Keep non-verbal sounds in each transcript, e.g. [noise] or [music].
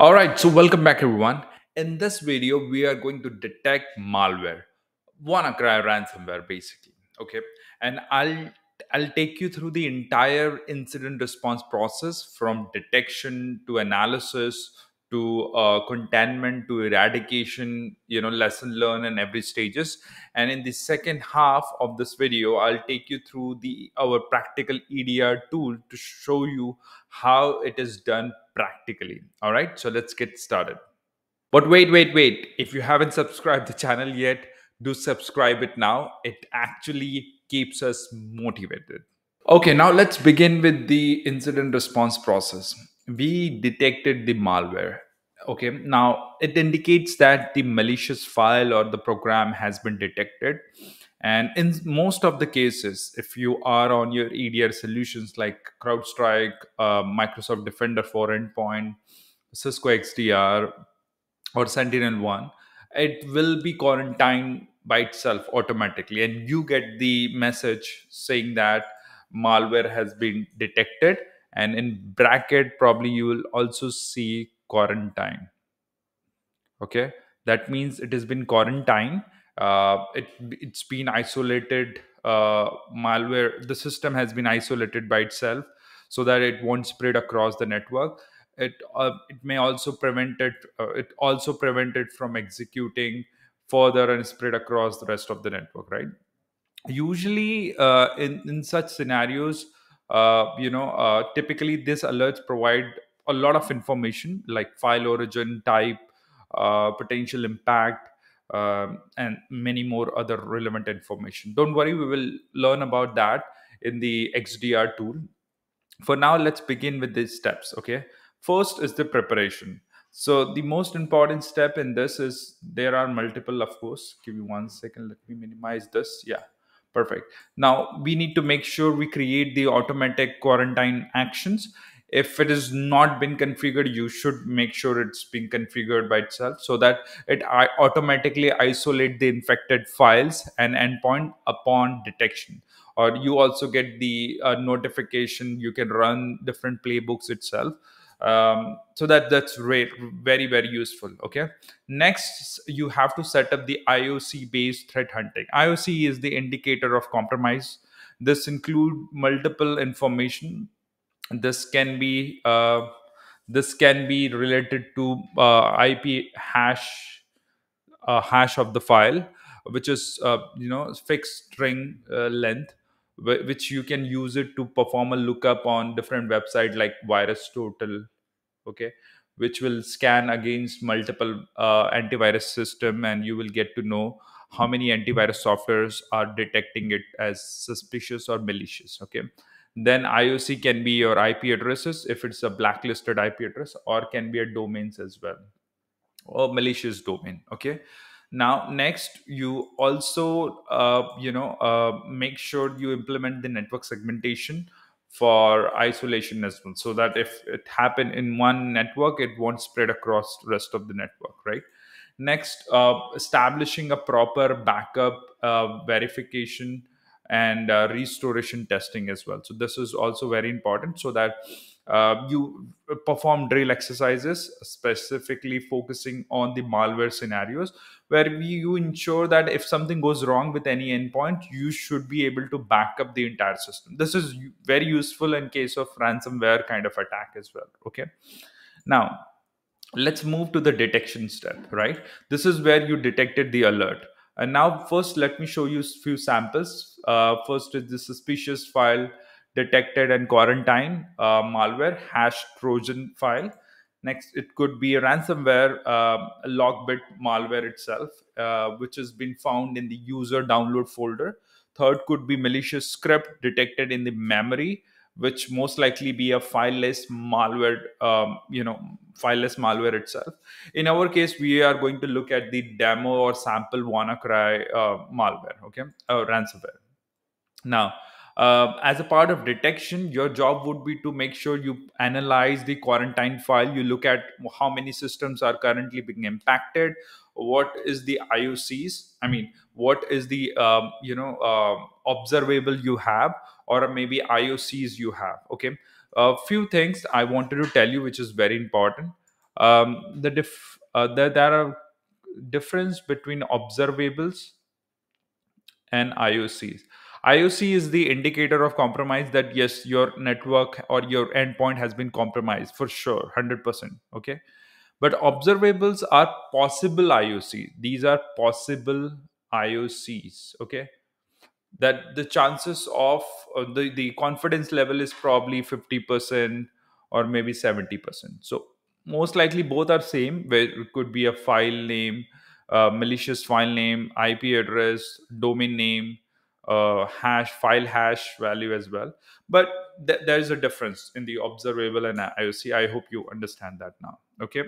All right, so welcome back, everyone. In this video, we are going to detect malware, WannaCry ransomware, basically. Okay, and I'll I'll take you through the entire incident response process from detection to analysis to uh, containment to eradication. You know, lesson learned in every stages. And in the second half of this video, I'll take you through the our practical EDR tool to show you how it is done practically. All right, so let's get started. But wait, wait, wait. If you haven't subscribed the channel yet, do subscribe it now. It actually keeps us motivated. Okay, now let's begin with the incident response process. We detected the malware. Okay, now it indicates that the malicious file or the program has been detected. And in most of the cases, if you are on your EDR solutions like CrowdStrike, uh, Microsoft Defender for Endpoint, Cisco XDR, or Sentinel One, it will be quarantined by itself automatically, and you get the message saying that malware has been detected. And in bracket, probably you will also see quarantine. Okay, that means it has been quarantined. Uh, it it's been isolated. Uh, malware the system has been isolated by itself so that it won't spread across the network it uh, it may also prevent it uh, it also prevent it from executing further and spread across the rest of the network right usually uh, in in such scenarios you know uh, typically these alerts provide a lot of information like file origin type uh, potential impact um, and many more other relevant information. Don't worry we will learn about that in the xdr tool. For now let's begin with these steps okay? First is the preparation. So the most important step in this is there are multiple of course. Give me one second let me minimize this. Yeah perfect. Now we need to make sure we create the automatic quarantine actions. If it is not been configured you should make sure it's being configured by itself so that it automatically isolate the infected files and endpoint upon detection. Or you also get the uh, notification you can run different playbooks itself um, so that that's very very very useful okay? Next you have to set up the ioc based threat hunting. Ioc is the indicator of compromise. This include multiple information. This can be uh, this can be related to uh, ip hash uh, hash of the file which is uh, you know fixed string uh, length which you can use it to perform a lookup on different website like virus total okay which will scan against multiple uh, antivirus system and you will get to know how many antivirus softwares are detecting it as suspicious or malicious okay. Then ioc can be your ip addresses if it's a blacklisted ip address or can be a domains as well or malicious domain okay now next you also uh, you know uh, make sure you implement the network segmentation for isolation as well so that if it happen in one network it won't spread across the rest of the network right? Next uh, establishing a proper backup uh, verification and uh, restoration testing as well. So this is also very important so that uh, you perform drill exercises specifically focusing on the malware scenarios where we, you ensure that if something goes wrong with any endpoint you should be able to back up the entire system. This is very useful in case of ransomware kind of attack as well okay? Now let's move to the detection step right? This is where you detected the alert. And now first let me show you a few samples. Uh, first is the suspicious file detected and quarantine uh, malware hash trojan file next it could be a ransomware uh, LockBit malware itself uh, which has been found in the user download folder. Third could be malicious script detected in the memory which most likely be a fileless malware um, you know fileless malware itself. In our case we are going to look at the demo or sample wannacry uh, malware okay uh, ransomware. Now uh, as a part of detection your job would be to make sure you analyze the quarantine file. You look at how many systems are currently being impacted. What is the iocs i mean what is the um, you know uh, observable you have or maybe iocs you have okay? A few things i wanted to tell you which is very important. Um, the uh, there, there are difference between observables and IOCs. IOC is the indicator of compromise that yes, your network or your endpoint has been compromised for sure, 100%. Okay. But observables are possible IOC. These are possible IOCs. Okay. That the chances of uh, the, the confidence level is probably 50% or maybe 70%. So most likely both are same, where it could be a file name, uh, malicious file name, IP address, domain name, uh, hash, file hash value as well. But th- there is a difference in the observable and IOC. I hope you understand that now. Okay.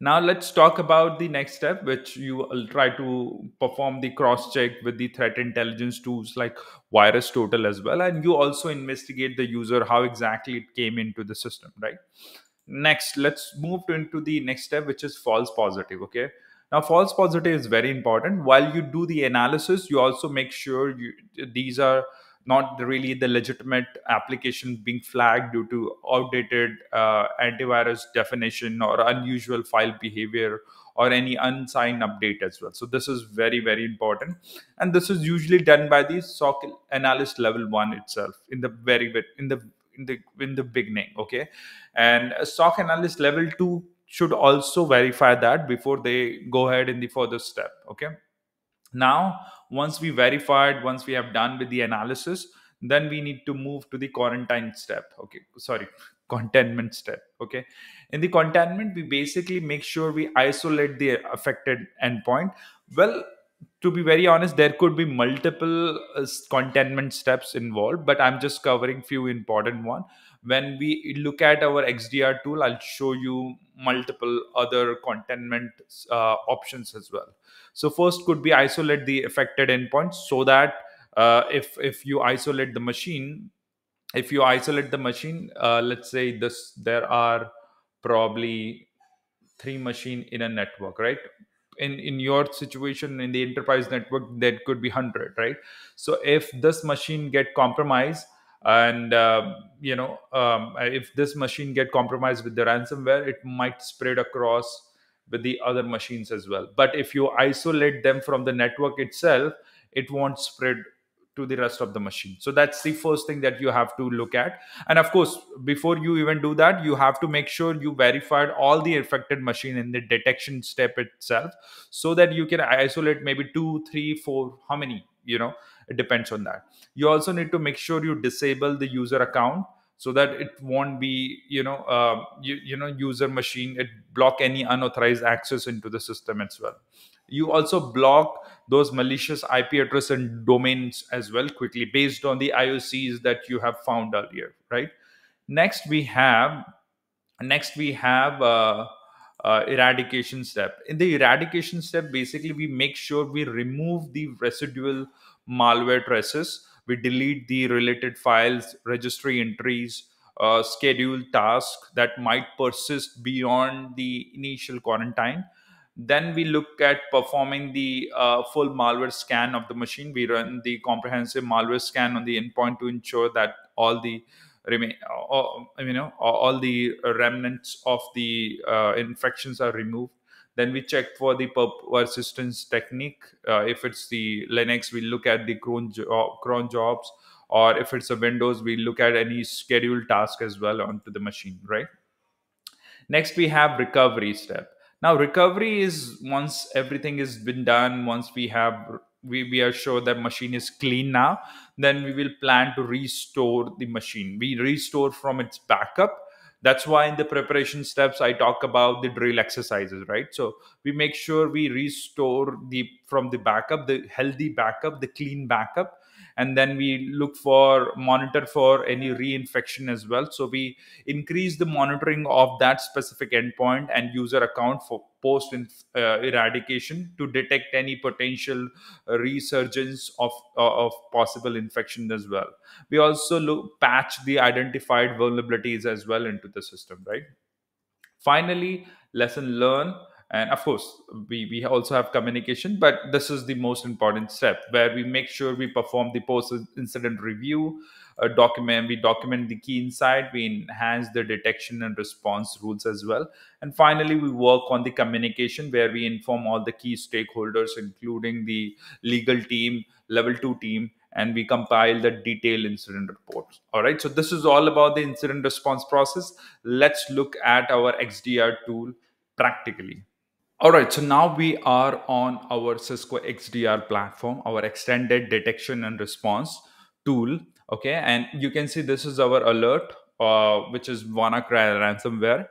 Now let's talk about the next step, which you will try to perform the cross check with the threat intelligence tools like virus total as well, and you also investigate the user how exactly it came into the system, right? Next, let's move into the next step, which is false positive. Okay, now false positive is very important. While you do the analysis, you also make sure you these are not really the legitimate application being flagged due to outdated uh, antivirus definition or unusual file behavior or any unsigned update as well. So this is very very important, and this is usually done by the SOC analyst level one itself in the very in the in the in the beginning. Okay, and a SOC analyst level two should also verify that before they go ahead in the further step. Okay? Now once we verified once we have done with the analysis then we need to move to the quarantine step okay? Sorry [laughs] containment step okay? In the containment we basically make sure we isolate the affected endpoint. Well to be very honest there could be multiple uh, containment steps involved but i'm just covering few important one when we look at our xdr tool i'll show you multiple other containment uh, options as well. So first could be isolate the affected endpoints so that uh, if if you isolate the machine if you isolate the machine uh, let's say this there are probably three machine in a network right? In in your situation in the enterprise network there could be 100 right? So if this machine get compromised and uh, you know um, if this machine get compromised with the ransomware it might spread across with the other machines as well. But if you isolate them from the network itself it won't spread to the rest of the machine. So that's the first thing that you have to look at. And of course before you even do that you have to make sure you verified all the affected machine in the detection step itself so that you can isolate maybe two three four how many you know it depends on that. You also need to make sure you disable the user account so that it won't be you know uh, you, you know user machine it block any unauthorized access into the system as well. You also block those malicious ip address and domains as well quickly based on the iocs that you have found earlier right? Next we have next we have uh, uh, eradication step. In the eradication step basically we make sure we remove the residual malware traces. We delete the related files registry entries uh, schedule tasks that might persist beyond the initial quarantine. Then we look at performing the uh, full malware scan of the machine. We run the comprehensive malware scan on the endpoint to ensure that all the remain all, you know all the remnants of the uh, infections are removed then we check for the persistence technique. Uh, if it's the linux we look at the cron, jo- cron jobs or if it's a windows we look at any scheduled task as well onto the machine right? Next we have recovery step. Now recovery is once everything has been done once we have we, we are sure that machine is clean now then we will plan to restore the machine. We restore from its backup that's why in the preparation steps i talk about the drill exercises right? So we make sure we restore the from the backup the healthy backup the clean backup and then we look for monitor for any reinfection as well. So we increase the monitoring of that specific endpoint and user account for post uh, eradication to detect any potential resurgence of uh, of possible infection as well. We also look patch the identified vulnerabilities as well into the system right? Finally lesson learned and of course we, we also have communication but this is the most important step where we make sure we perform the post incident review uh, document we document the key insight we enhance the detection and response rules as well. And finally we work on the communication where we inform all the key stakeholders including the legal team level 2 team and we compile the detailed incident reports. All right so this is all about the incident response process. Let's look at our xdr tool practically all right, so now we are on our Cisco XDR platform, our extended detection and response tool. Okay, and you can see this is our alert, uh, which is WannaCry ransomware.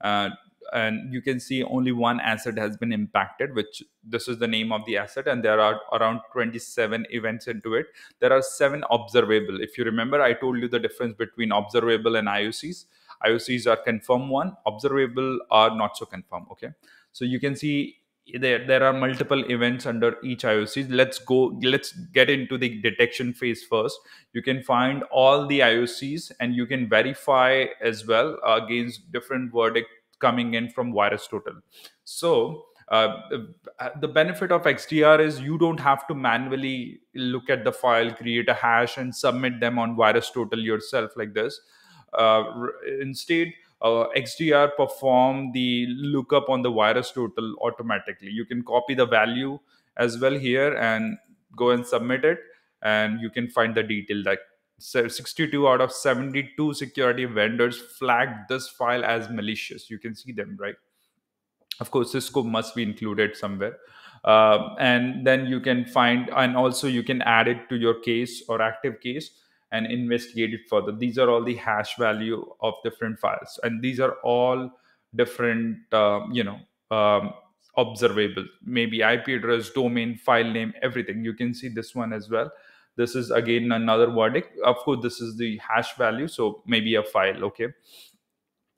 Uh, and you can see only one asset has been impacted, which this is the name of the asset, and there are around 27 events into it. There are seven observable. If you remember, I told you the difference between observable and IOCs. IOCs are confirm one, observable are not so confirm. Okay so you can see there there are multiple events under each IOC. Let's go. Let's get into the detection phase first. You can find all the IOCs and you can verify as well against different verdict coming in from VirusTotal. So uh, the benefit of XDR is you don't have to manually look at the file, create a hash, and submit them on VirusTotal yourself like this. Uh, instead, uh, XDR perform the lookup on the VirusTotal automatically. You can copy the value as well here and go and submit it, and you can find the detail like 62 out of 72 security vendors flagged this file as malicious. You can see them, right? Of course, Cisco must be included somewhere. Uh, and then you can find, and also you can add it to your case or active case and investigate it further. These are all the hash value of different files and these are all different uh, you know um, observable. Maybe ip address domain file name everything. You can see this one as well. This is again another verdict. Of course this is the hash value so maybe a file okay?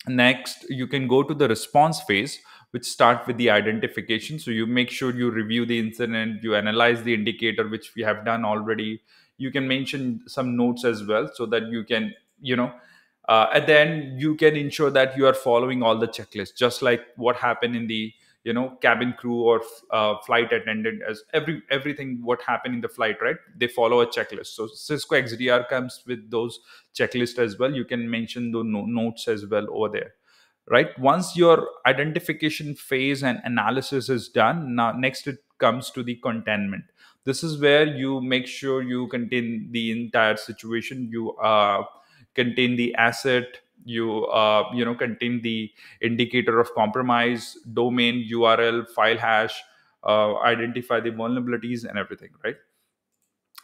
Next you can go to the response phase which start with the identification. So you make sure you review the incident you analyze the indicator which we have done already you can mention some notes as well so that you can you know uh, at the end you can ensure that you are following all the checklists just like what happened in the you know cabin crew or uh, flight attendant as every everything what happened in the flight right? They follow a checklist. So cisco xdr comes with those checklists as well. You can mention the no- notes as well over there right? Once your identification phase and analysis is done now next it comes to the containment this is where you make sure you contain the entire situation. You uh, contain the asset. You uh, you know contain the indicator of compromise domain url file hash uh, identify the vulnerabilities and everything right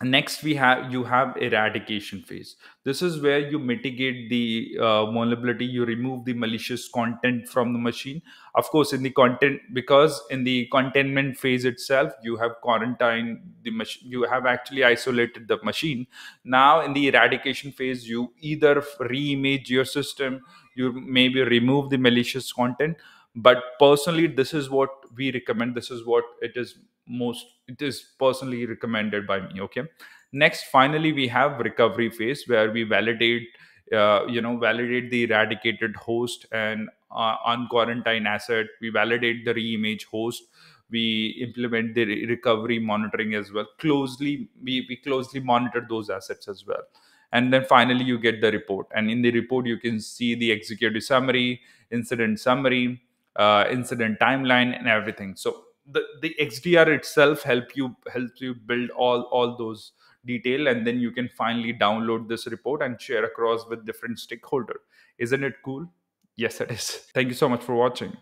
next we have you have eradication phase. This is where you mitigate the uh, vulnerability you remove the malicious content from the machine. Of course in the content because in the containment phase itself you have quarantined the machine you have actually isolated the machine. Now in the eradication phase you either re-image your system you maybe remove the malicious content but personally this is what we recommend this is what it is most it is personally recommended by me okay? Next finally we have recovery phase where we validate uh, you know validate the eradicated host and uh, unquarantined asset. We validate the reimage host. We implement the re- recovery monitoring as well. Closely we, we closely monitor those assets as well. And then finally you get the report. And in the report you can see the executive summary incident summary uh, incident timeline and everything. So the, the xdr itself help you helps you build all all those detail and then you can finally download this report and share across with different stakeholder. Isn't it cool? Yes it is. Thank you so much for watching